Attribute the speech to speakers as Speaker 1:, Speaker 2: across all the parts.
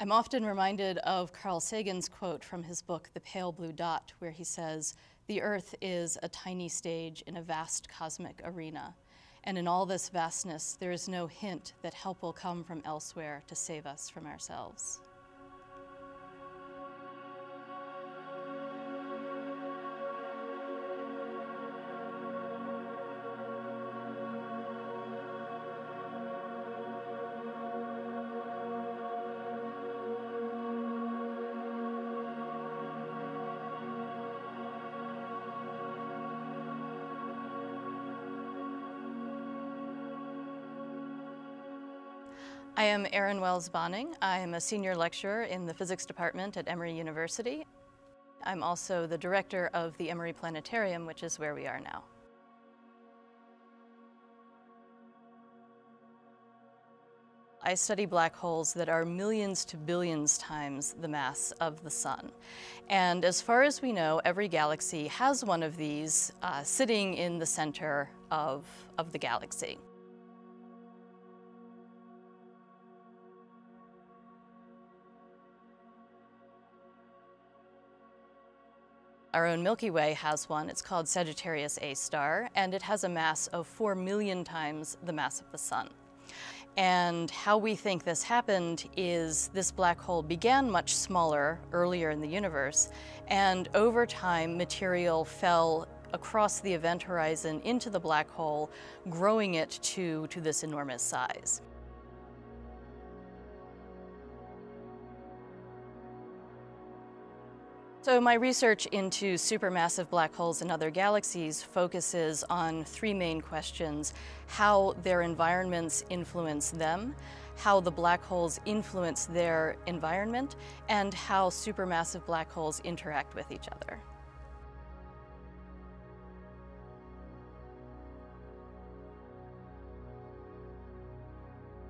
Speaker 1: I'm often reminded of Carl Sagan's quote from his book, The Pale Blue Dot, where he says, The Earth is a tiny stage in a vast cosmic arena. And in all this vastness, there is no hint that help will come from elsewhere to save us from ourselves. I am Erin Wells Bonning. I am a senior lecturer in the physics department at Emory University. I'm also the director of the Emory Planetarium, which is where we are now. I study black holes that are millions to billions times the mass of the sun. And as far as we know, every galaxy has one of these uh, sitting in the center of, of the galaxy. Our own Milky Way has one. It's called Sagittarius A star, and it has a mass of 4 million times the mass of the Sun. And how we think this happened is this black hole began much smaller earlier in the universe, and over time material fell across the event horizon into the black hole, growing it to, to this enormous size. So my research into supermassive black holes and other galaxies focuses on three main questions. How their environments influence them, how the black holes influence their environment, and how supermassive black holes interact with each other.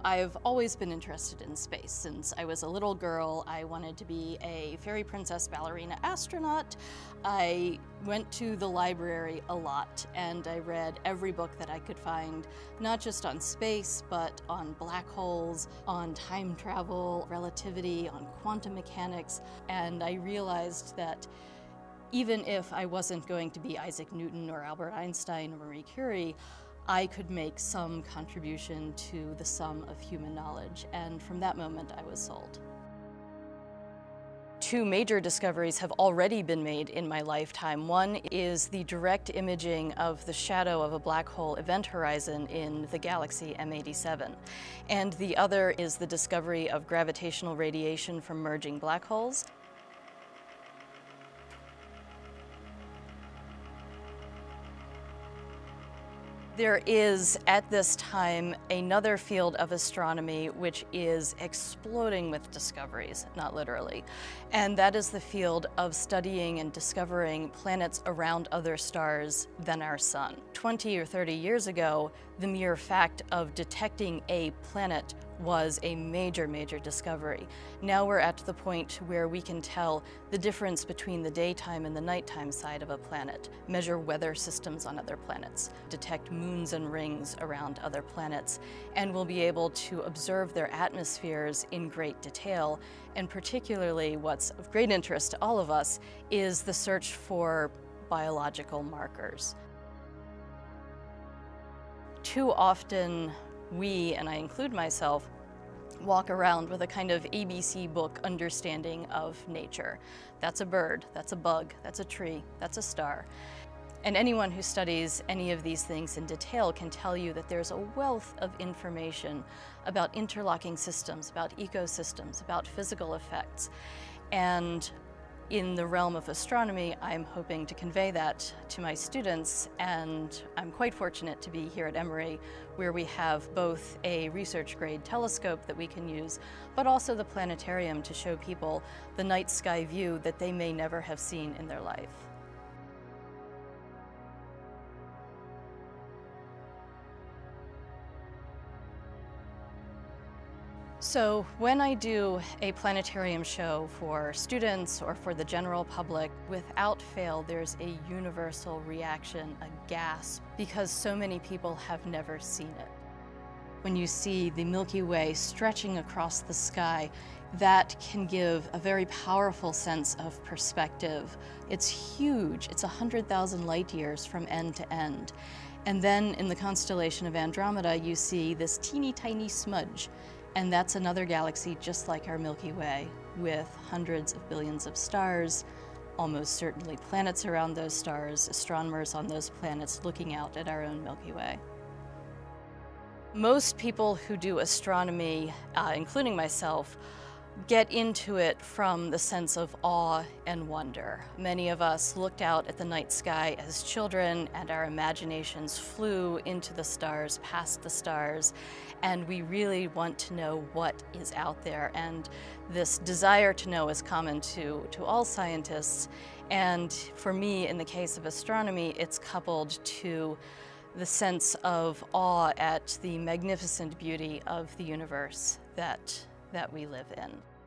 Speaker 1: I've always been interested in space. Since I was a little girl, I wanted to be a fairy princess ballerina astronaut. I went to the library a lot and I read every book that I could find, not just on space, but on black holes, on time travel, relativity, on quantum mechanics, and I realized that even if I wasn't going to be Isaac Newton or Albert Einstein or Marie Curie, I could make some contribution to the sum of human knowledge, and from that moment I was sold. Two major discoveries have already been made in my lifetime. One is the direct imaging of the shadow of a black hole event horizon in the galaxy M87. And the other is the discovery of gravitational radiation from merging black holes. There is, at this time, another field of astronomy which is exploding with discoveries, not literally, and that is the field of studying and discovering planets around other stars than our sun. 20 or 30 years ago, the mere fact of detecting a planet was a major, major discovery. Now we're at the point where we can tell the difference between the daytime and the nighttime side of a planet, measure weather systems on other planets, detect moons and rings around other planets, and we'll be able to observe their atmospheres in great detail. And particularly what's of great interest to all of us is the search for biological markers. Too often we, and I include myself, walk around with a kind of ABC book understanding of nature. That's a bird, that's a bug, that's a tree, that's a star. And anyone who studies any of these things in detail can tell you that there's a wealth of information about interlocking systems, about ecosystems, about physical effects. And in the realm of astronomy, I'm hoping to convey that to my students, and I'm quite fortunate to be here at Emory, where we have both a research-grade telescope that we can use, but also the planetarium to show people the night sky view that they may never have seen in their life. So when I do a planetarium show for students or for the general public, without fail there's a universal reaction, a gasp, because so many people have never seen it. when you see the Milky Way stretching across the sky, that can give a very powerful sense of perspective. It's huge, it's 100,000 light years from end to end. And then in the constellation of Andromeda, you see this teeny tiny smudge. And that's another galaxy just like our Milky Way, with hundreds of billions of stars, almost certainly planets around those stars, astronomers on those planets looking out at our own Milky Way. Most people who do astronomy, uh, including myself, get into it from the sense of awe and wonder. Many of us looked out at the night sky as children and our imaginations flew into the stars, past the stars, and we really want to know what is out there. And this desire to know is common to, to all scientists. And for me, in the case of astronomy, it's coupled to the sense of awe at the magnificent beauty of the universe that, that we live in.